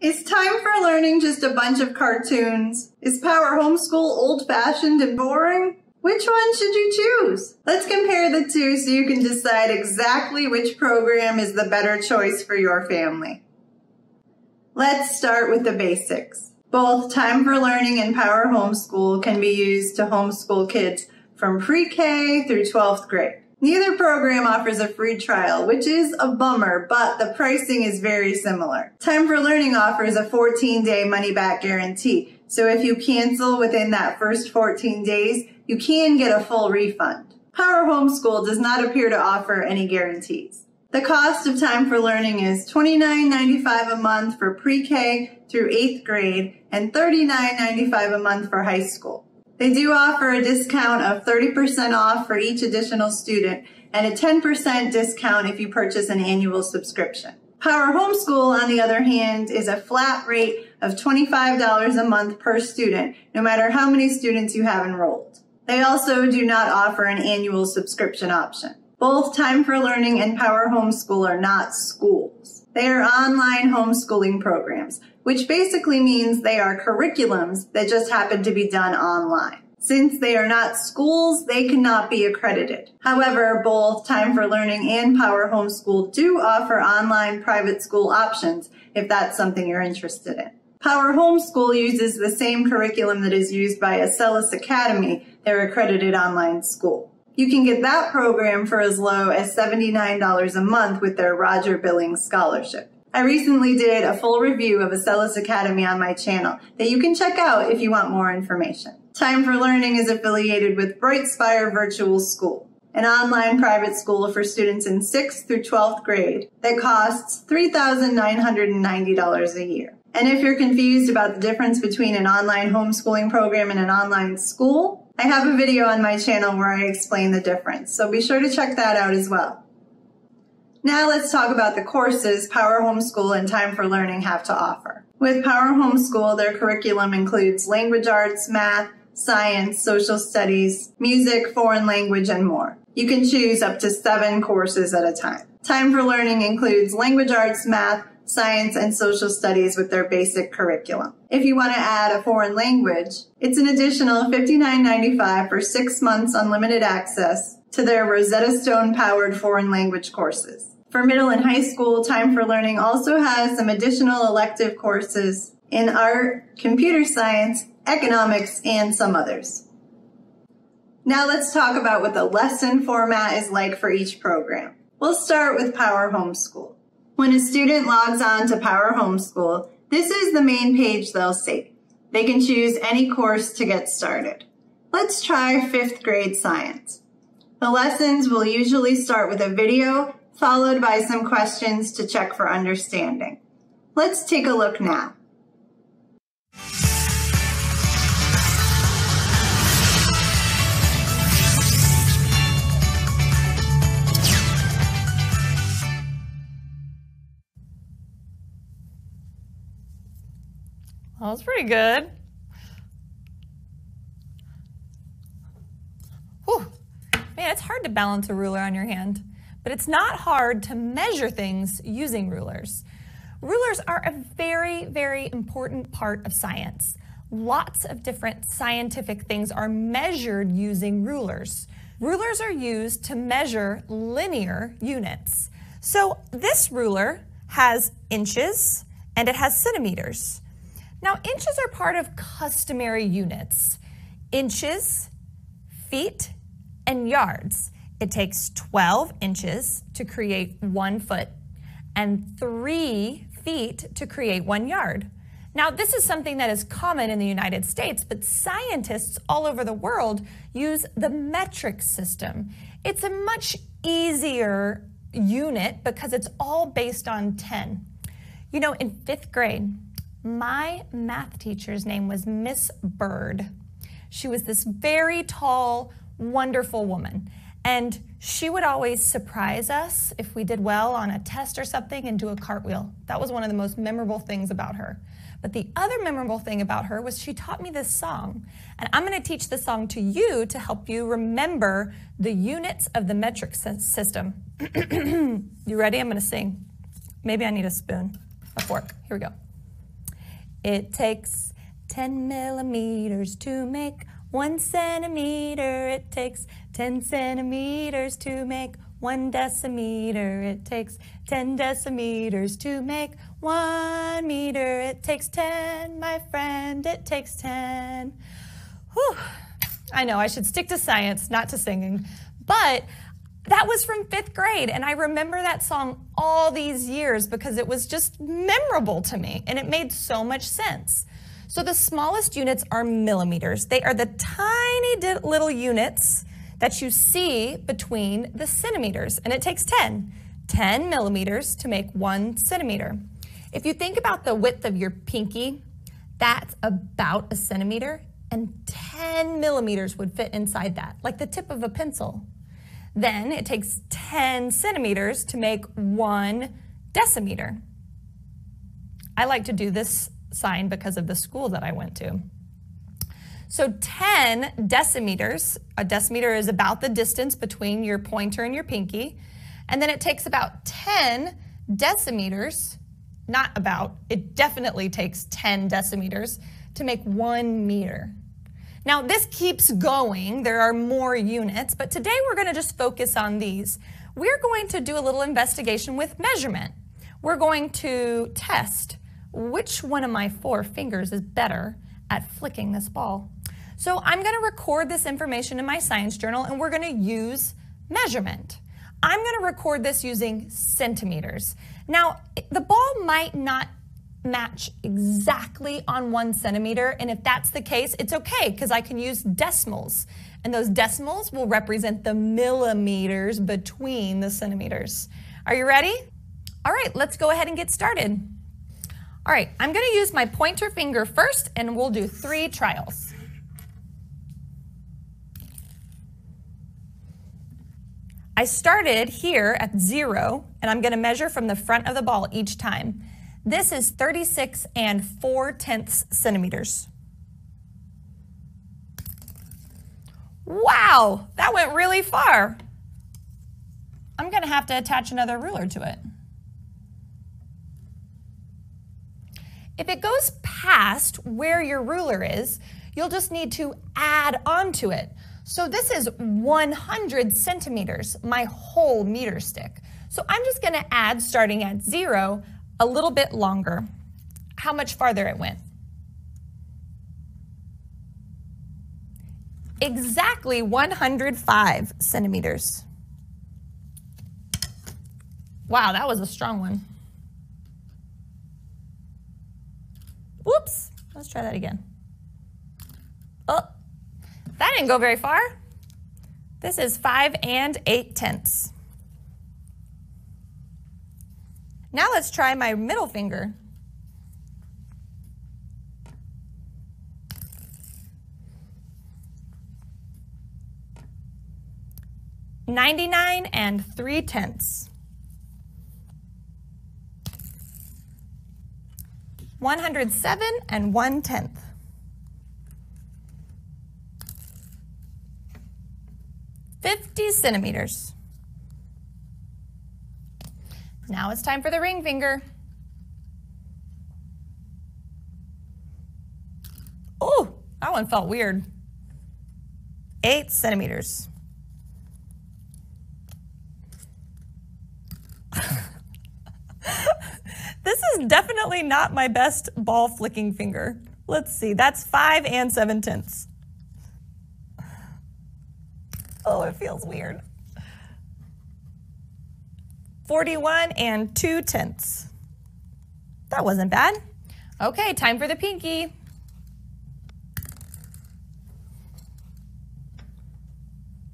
Is time for learning just a bunch of cartoons? Is Power Homeschool old fashioned and boring? Which one should you choose? Let's compare the two so you can decide exactly which program is the better choice for your family. Let's start with the basics. Both Time for Learning and Power Homeschool can be used to homeschool kids from pre-K through 12th grade. Neither program offers a free trial, which is a bummer, but the pricing is very similar. Time for Learning offers a 14-day money-back guarantee, so if you cancel within that first 14 days, you can get a full refund. Power Homeschool does not appear to offer any guarantees. The cost of Time for Learning is $29.95 a month for pre-K through 8th grade and $39.95 a month for high school. They do offer a discount of 30% off for each additional student and a 10% discount if you purchase an annual subscription. Power Homeschool, on the other hand, is a flat rate of $25 a month per student, no matter how many students you have enrolled. They also do not offer an annual subscription option. Both Time for Learning and Power Homeschool are not schools. They are online homeschooling programs, which basically means they are curriculums that just happen to be done online. Since they are not schools, they cannot be accredited. However, both Time for Learning and Power Homeschool do offer online private school options if that's something you're interested in. Power Homeschool uses the same curriculum that is used by Acellus Academy, their accredited online school. You can get that program for as low as $79 a month with their Roger Billings Scholarship. I recently did a full review of Acellus Academy on my channel that you can check out if you want more information. Time for Learning is affiliated with Brightspire Virtual School, an online private school for students in 6th through 12th grade that costs $3,990 a year. And if you're confused about the difference between an online homeschooling program and an online school, I have a video on my channel where I explain the difference, so be sure to check that out as well. Now let's talk about the courses Power Homeschool and Time for Learning have to offer. With Power Homeschool, their curriculum includes language arts, math, science, social studies, music, foreign language, and more. You can choose up to seven courses at a time. Time for Learning includes language arts, math, science, and social studies with their basic curriculum. If you want to add a foreign language, it's an additional $59.95 for six months unlimited access to their Rosetta Stone powered foreign language courses. For middle and high school, Time for Learning also has some additional elective courses in art, computer science, economics, and some others. Now let's talk about what the lesson format is like for each program. We'll start with Power Homeschool. When a student logs on to Power Homeschool, this is the main page they'll see. They can choose any course to get started. Let's try fifth grade science. The lessons will usually start with a video followed by some questions to check for understanding. Let's take a look now. That was pretty good. Whew. Man, it's hard to balance a ruler on your hand, but it's not hard to measure things using rulers. Rulers are a very, very important part of science. Lots of different scientific things are measured using rulers. Rulers are used to measure linear units. So this ruler has inches and it has centimeters. Now, inches are part of customary units inches, feet, and yards. It takes 12 inches to create one foot and three feet to create one yard. Now, this is something that is common in the United States, but scientists all over the world use the metric system. It's a much easier unit because it's all based on 10. You know, in fifth grade, my math teacher's name was Miss Bird. She was this very tall, wonderful woman. And she would always surprise us if we did well on a test or something and do a cartwheel. That was one of the most memorable things about her. But the other memorable thing about her was she taught me this song. And I'm going to teach this song to you to help you remember the units of the metric system. you ready? I'm going to sing. Maybe I need a spoon, a fork. Here we go. It takes 10 millimeters to make one centimeter. It takes 10 centimeters to make one decimeter. It takes 10 decimeters to make one meter. It takes 10, my friend. It takes 10. Whew. I know I should stick to science, not to singing. But that was from fifth grade, and I remember that song all these years because it was just memorable to me and it made so much sense. So the smallest units are millimeters. They are the tiny little units that you see between the centimeters, and it takes 10. 10 millimeters to make one centimeter. If you think about the width of your pinky, that's about a centimeter, and 10 millimeters would fit inside that, like the tip of a pencil. Then it takes 10 centimeters to make one decimeter. I like to do this sign because of the school that I went to. So 10 decimeters, a decimeter is about the distance between your pointer and your pinky. And then it takes about 10 decimeters, not about, it definitely takes 10 decimeters to make one meter. Now, this keeps going. There are more units, but today we're going to just focus on these. We're going to do a little investigation with measurement. We're going to test which one of my four fingers is better at flicking this ball. So I'm going to record this information in my science journal and we're going to use measurement. I'm going to record this using centimeters. Now, the ball might not match exactly on one centimeter, and if that's the case, it's okay because I can use decimals. And those decimals will represent the millimeters between the centimeters. Are you ready? All right, let's go ahead and get started. All right, I'm going to use my pointer finger first, and we'll do three trials. I started here at zero, and I'm going to measure from the front of the ball each time. This is 36 and 4 tenths centimeters. Wow, that went really far. I'm to have to attach another ruler to it. If it goes past where your ruler is, you'll just need to add onto it. So this is 100 centimeters, my whole meter stick. So I'm just gonna add, starting at zero, a little bit longer. How much farther it went? Exactly 105 centimeters. Wow, that was a strong one. Whoops, let's try that again. Oh, that didn't go very far. This is 5 and 8 tenths. Now let's try my middle finger. Ninety-nine and three tenths. One hundred seven and one tenth. 50 centimeters. Now it's time for the ring finger. Oh, that one felt weird. Eight centimeters. this is definitely not my best ball flicking finger. Let's see, that's five and seven tenths. Oh, it feels weird. 41 and 2 tenths. That wasn't bad. Okay, time for the pinky.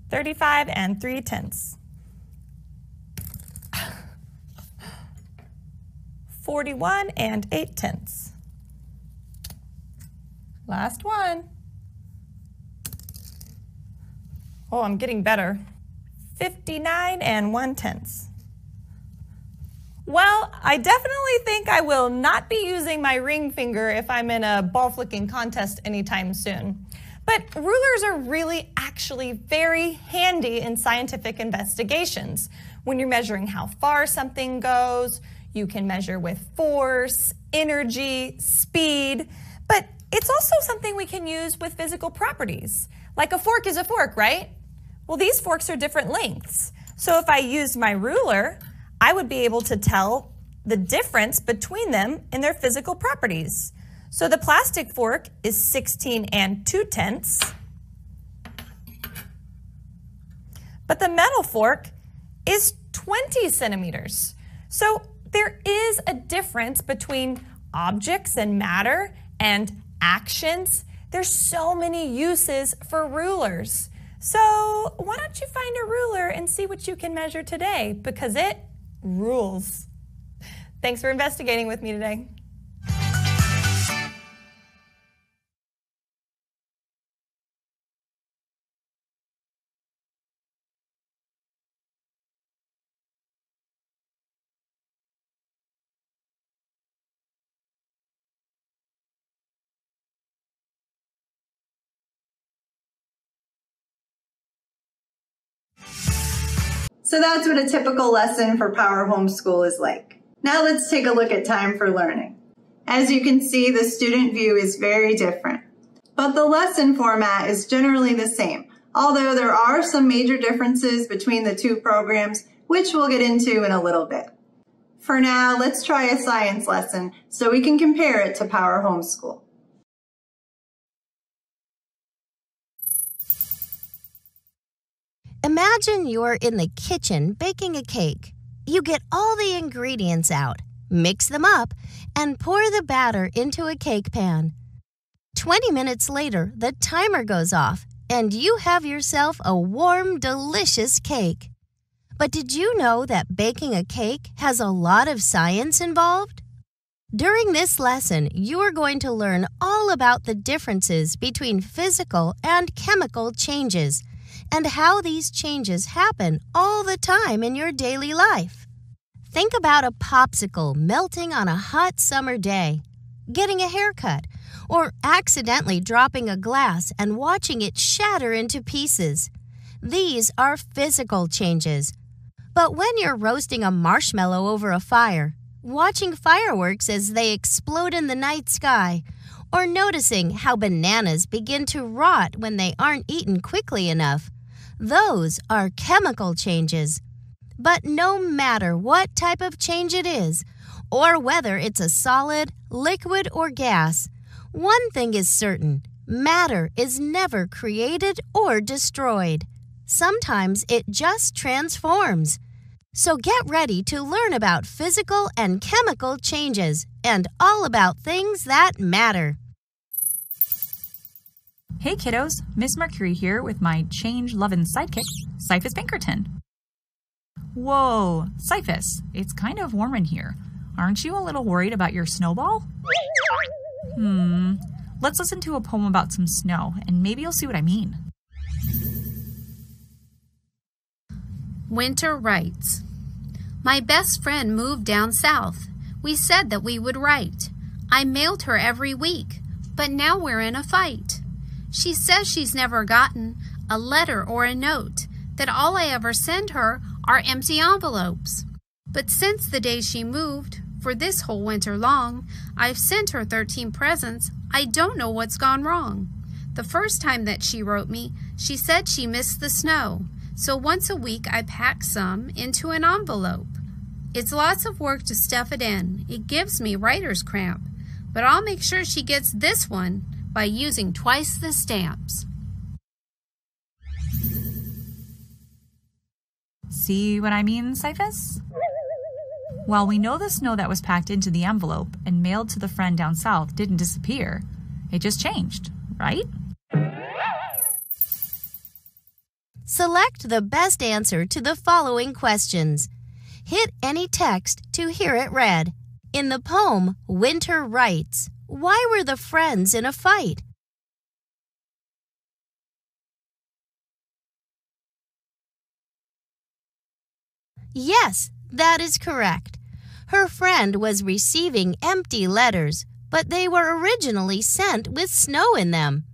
Thirty-five and three tenths. Forty-one and eight tenths. Last one. Oh, I'm getting better. 59 and 1 tenths. Well, I definitely think I will not be using my ring finger if I'm in a ball flicking contest anytime soon. But rulers are really actually very handy in scientific investigations. When you're measuring how far something goes, You can measure with force, energy, speed, but it's also something we can use with physical properties. Like a fork is a fork, right? Well, these forks are different lengths. So if I used my ruler, I would be able to tell the difference between them in their physical properties. So the plastic fork is 16 and 2 tenths, but the metal fork is 20 centimeters. So there is a difference between objects and matter and actions. There's so many uses for rulers. So why don't you find a ruler and see what you can measure today because it rules. Thanks for investigating with me today. So that's what a typical lesson for Power Homeschool is like. Now let's take a look at time for learning. As you can see, the student view is very different. But the lesson format is generally the same, although there are some major differences between the two programs, which we'll get into in a little bit. For now, let's try a science lesson so we can compare it to Power Homeschool. Imagine you're in the kitchen baking a cake. You get all the ingredients out, mix them up, and pour the batter into a cake pan. 20 minutes later, the timer goes off, and you have yourself a warm, delicious cake. But did you know that baking a cake has a lot of science involved? During this lesson, you are going to learn all about the differences between physical and chemical changes and how these changes happen all the time in your daily life. Think about a popsicle melting on a hot summer day, getting a haircut, or accidentally dropping a glass and watching it shatter into pieces. These are physical changes. But when you're roasting a marshmallow over a fire, watching fireworks as they explode in the night sky, or noticing how bananas begin to rot when they aren't eaten quickly enough, those are chemical changes. But no matter what type of change it is, or whether it's a solid, liquid, or gas, one thing is certain matter is never created or destroyed. Sometimes it just transforms. So get ready to learn about physical and chemical changes and all about things that matter. Hey kiddos, Miss Mercury here with my change loving sidekick, Cyphus Pinkerton. Whoa, Cyphus, it's kind of warm in here. Aren't you a little worried about your snowball? Hmm, let's listen to a poem about some snow, and maybe you'll see what I mean. Winter writes My best friend moved down south. We said that we would write. I mailed her every week, but now we're in a fight. She says she's never gotten a letter or a note, that all I ever send her are empty envelopes. But since the day she moved, for this whole winter long, I've sent her 13 presents. I don't know what's gone wrong. The first time that she wrote me, she said she missed the snow. So once a week, I pack some into an envelope. It's lots of work to stuff it in. It gives me writer's cramp. But I'll make sure she gets this one by using twice the stamps. See what I mean, Cyphus? While we know the snow that was packed into the envelope and mailed to the friend down south didn't disappear. It just changed, right? Select the best answer to the following questions. Hit any text to hear it read. In the poem, Winter writes, why were the friends in a fight? Yes, that is correct. Her friend was receiving empty letters, but they were originally sent with snow in them.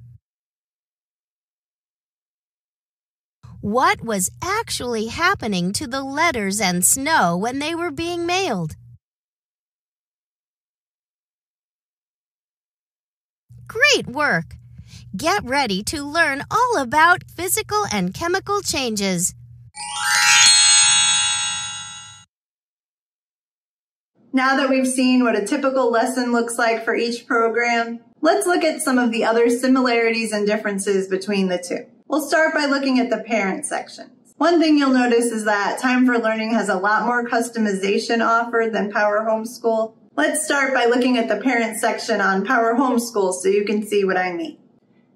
What was actually happening to the letters and snow when they were being mailed? Great work! Get ready to learn all about physical and chemical changes. Now that we've seen what a typical lesson looks like for each program, let's look at some of the other similarities and differences between the two. We'll start by looking at the parent sections. One thing you'll notice is that Time for Learning has a lot more customization offered than Power Homeschool. Let's start by looking at the parent section on Power Homeschool so you can see what I mean.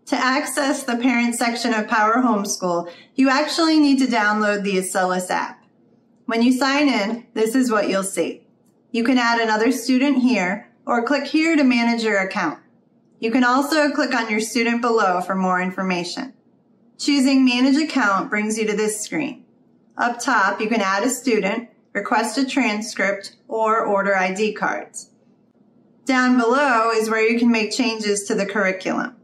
To access the parent section of Power Homeschool, you actually need to download the Acellus app. When you sign in, this is what you'll see. You can add another student here or click here to manage your account. You can also click on your student below for more information. Choosing Manage Account brings you to this screen. Up top, you can add a student, request a transcript, or order ID cards. Down below is where you can make changes to the curriculum.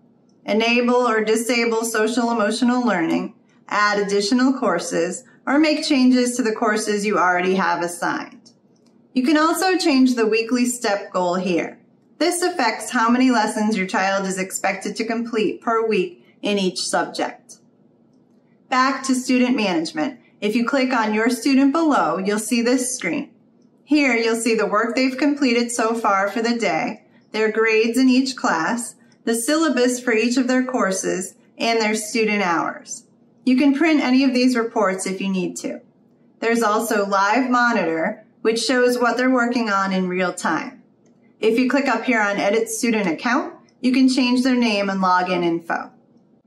Enable or disable social emotional learning, add additional courses, or make changes to the courses you already have assigned. You can also change the weekly step goal here. This affects how many lessons your child is expected to complete per week in each subject. Back to student management. If you click on your student below, you'll see this screen. Here, you'll see the work they've completed so far for the day, their grades in each class, the syllabus for each of their courses, and their student hours. You can print any of these reports if you need to. There's also Live Monitor, which shows what they're working on in real time. If you click up here on Edit Student Account, you can change their name and login info.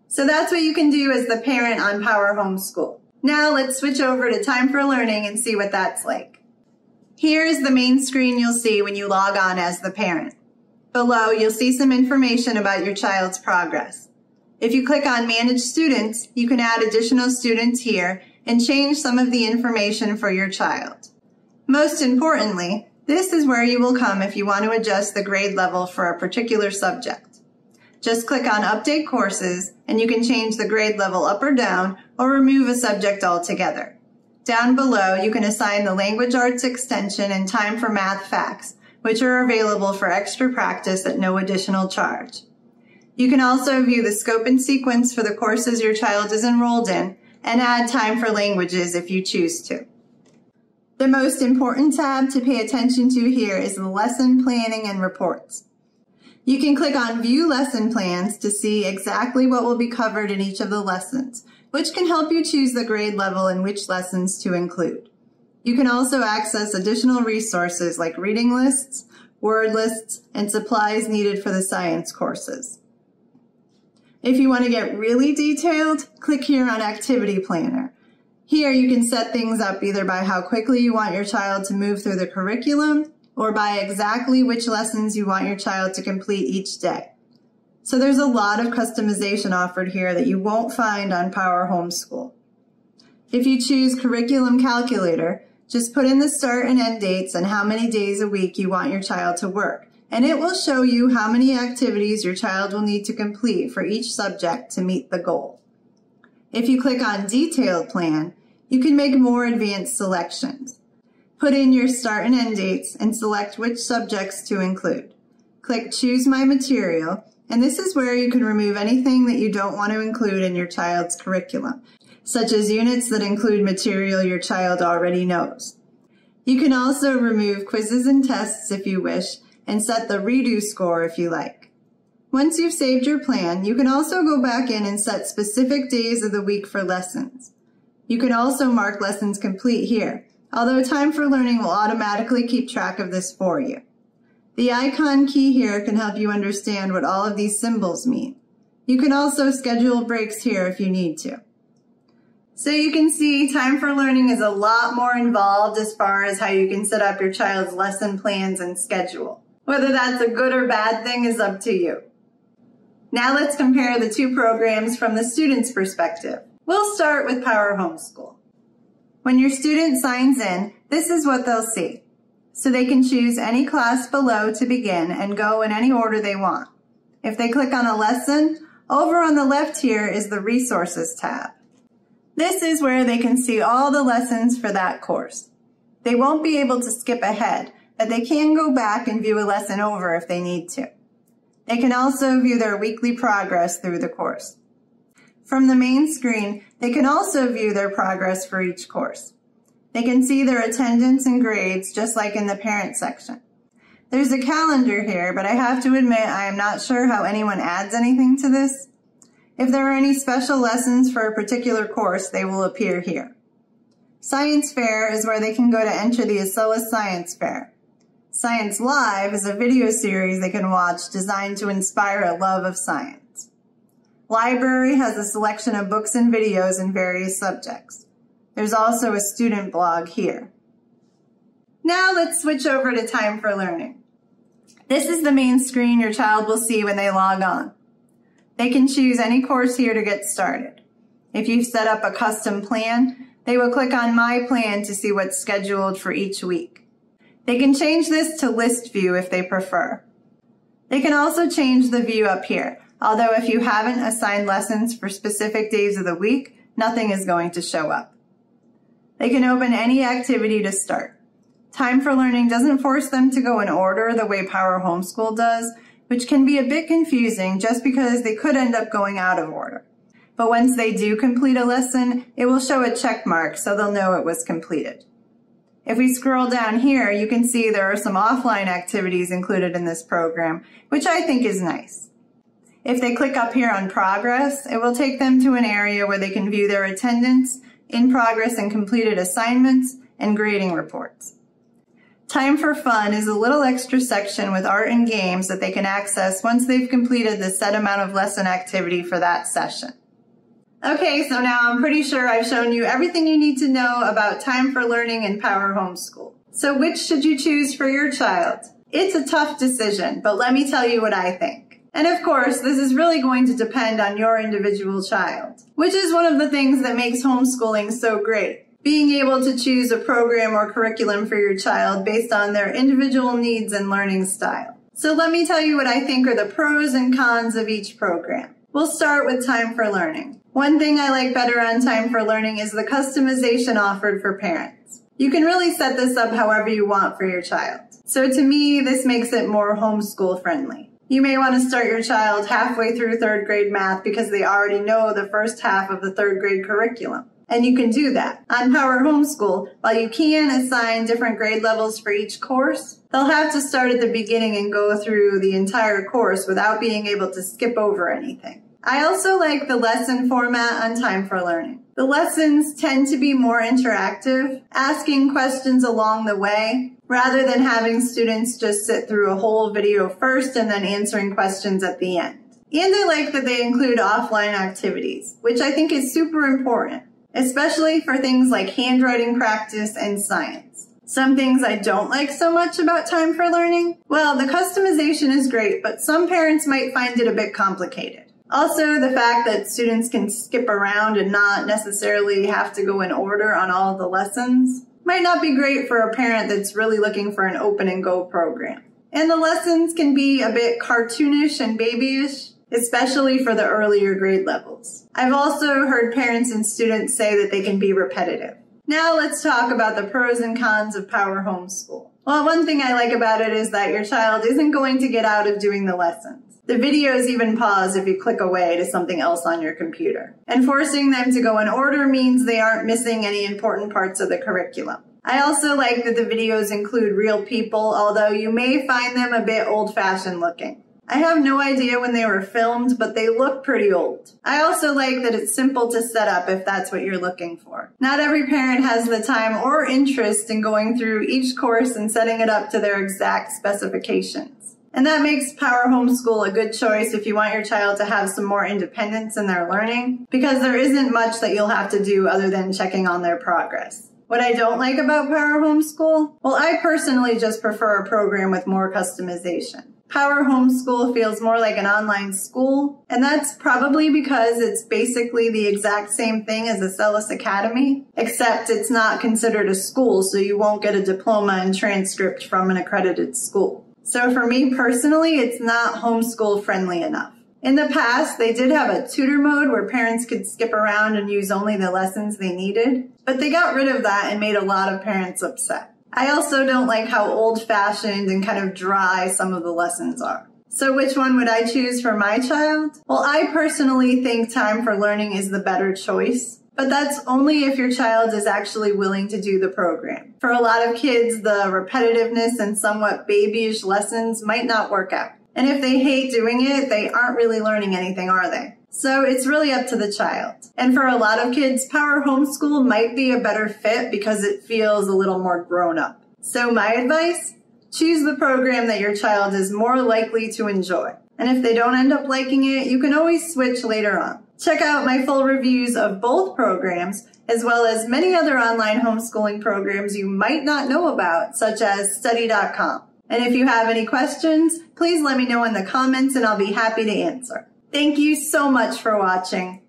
So that's what you can do as the parent on Power Homeschool. Now let's switch over to Time for Learning and see what that's like. Here's the main screen you'll see when you log on as the parent. Below, you'll see some information about your child's progress. If you click on Manage Students, you can add additional students here and change some of the information for your child. Most importantly, this is where you will come if you want to adjust the grade level for a particular subject. Just click on Update Courses and you can change the grade level up or down or remove a subject altogether. Down below, you can assign the Language Arts extension and Time for Math Facts, which are available for extra practice at no additional charge. You can also view the scope and sequence for the courses your child is enrolled in and add time for languages if you choose to. The most important tab to pay attention to here is the lesson planning and reports. You can click on View Lesson Plans to see exactly what will be covered in each of the lessons, which can help you choose the grade level and which lessons to include. You can also access additional resources like reading lists, word lists, and supplies needed for the science courses. If you want to get really detailed, click here on Activity Planner. Here you can set things up either by how quickly you want your child to move through the curriculum or by exactly which lessons you want your child to complete each day. So there's a lot of customization offered here that you won't find on Power Homeschool. If you choose Curriculum Calculator, just put in the start and end dates and how many days a week you want your child to work, and it will show you how many activities your child will need to complete for each subject to meet the goal. If you click on Detailed Plan, you can make more advanced selections. Put in your start and end dates and select which subjects to include. Click Choose My Material, and this is where you can remove anything that you don't want to include in your child's curriculum, such as units that include material your child already knows. You can also remove quizzes and tests if you wish, and set the redo score if you like. Once you've saved your plan, you can also go back in and set specific days of the week for lessons. You can also mark lessons complete here, although Time for Learning will automatically keep track of this for you. The icon key here can help you understand what all of these symbols mean. You can also schedule breaks here if you need to. So you can see Time for Learning is a lot more involved as far as how you can set up your child's lesson plans and schedule. Whether that's a good or bad thing is up to you. Now let's compare the two programs from the student's perspective. We'll start with Power Homeschool. When your student signs in, this is what they'll see. So they can choose any class below to begin and go in any order they want. If they click on a lesson, over on the left here is the Resources tab. This is where they can see all the lessons for that course. They won't be able to skip ahead, but they can go back and view a lesson over if they need to. They can also view their weekly progress through the course. From the main screen, they can also view their progress for each course. They can see their attendance and grades just like in the parent section. There's a calendar here, but I have to admit I am not sure how anyone adds anything to this. If there are any special lessons for a particular course, they will appear here. Science Fair is where they can go to enter the Acellus Science Fair. Science Live is a video series they can watch designed to inspire a love of science. Library has a selection of books and videos in various subjects. There's also a student blog here. Now let's switch over to Time for Learning. This is the main screen your child will see when they log on. They can choose any course here to get started. If you've set up a custom plan, they will click on My Plan to see what's scheduled for each week. They can change this to list view if they prefer. They can also change the view up here, although if you haven't assigned lessons for specific days of the week, nothing is going to show up. They can open any activity to start. Time for Learning doesn't force them to go in order the way Power Homeschool does, which can be a bit confusing just because they could end up going out of order. But once they do complete a lesson, it will show a check mark so they'll know it was completed. If we scroll down here, you can see there are some offline activities included in this program, which I think is nice. If they click up here on progress, it will take them to an area where they can view their attendance, in progress and completed assignments, and grading reports. Time for Fun is a little extra section with art and games that they can access once they've completed the set amount of lesson activity for that session. Okay, so now I'm pretty sure I've shown you everything you need to know about time for learning and Power Homeschool. So which should you choose for your child? It's a tough decision, but let me tell you what I think. And of course, this is really going to depend on your individual child, which is one of the things that makes homeschooling so great. Being able to choose a program or curriculum for your child based on their individual needs and learning style. So let me tell you what I think are the pros and cons of each program. We'll start with time for learning. One thing I like better on Time for Learning is the customization offered for parents. You can really set this up however you want for your child. So to me, this makes it more homeschool friendly. You may want to start your child halfway through third grade math because they already know the first half of the third grade curriculum. And you can do that. On Power Homeschool, while you can assign different grade levels for each course, they'll have to start at the beginning and go through the entire course without being able to skip over anything. I also like the lesson format on Time for Learning. The lessons tend to be more interactive, asking questions along the way, rather than having students just sit through a whole video first and then answering questions at the end. And I like that they include offline activities, which I think is super important, especially for things like handwriting practice and science. Some things I don't like so much about Time for Learning? Well, the customization is great, but some parents might find it a bit complicated. Also, the fact that students can skip around and not necessarily have to go in order on all the lessons might not be great for a parent that's really looking for an open and go program. And the lessons can be a bit cartoonish and babyish, especially for the earlier grade levels. I've also heard parents and students say that they can be repetitive. Now let's talk about the pros and cons of Power Homeschool. Well, one thing I like about it is that your child isn't going to get out of doing the lessons. The videos even pause if you click away to something else on your computer. And forcing them to go in order means they aren't missing any important parts of the curriculum. I also like that the videos include real people, although you may find them a bit old-fashioned looking. I have no idea when they were filmed, but they look pretty old. I also like that it's simple to set up if that's what you're looking for. Not every parent has the time or interest in going through each course and setting it up to their exact specifications. And that makes Power Homeschool a good choice if you want your child to have some more independence in their learning, because there isn't much that you'll have to do other than checking on their progress. What I don't like about Power Homeschool? Well, I personally just prefer a program with more customization. Power Homeschool feels more like an online school, and that's probably because it's basically the exact same thing as Acellus Academy, except it's not considered a school, so you won't get a diploma and transcript from an accredited school. So for me personally, it's not homeschool friendly enough. In the past, they did have a tutor mode where parents could skip around and use only the lessons they needed, but they got rid of that and made a lot of parents upset. I also don't like how old fashioned and kind of dry some of the lessons are. So which one would I choose for my child? Well, I personally think time for learning is the better choice. But that's only if your child is actually willing to do the program. For a lot of kids, the repetitiveness and somewhat babyish lessons might not work out. And if they hate doing it, they aren't really learning anything, are they? So it's really up to the child. And for a lot of kids, power homeschool might be a better fit because it feels a little more grown up. So my advice, choose the program that your child is more likely to enjoy. And if they don't end up liking it, you can always switch later on. Check out my full reviews of both programs, as well as many other online homeschooling programs you might not know about, such as study.com. And if you have any questions, please let me know in the comments and I'll be happy to answer. Thank you so much for watching.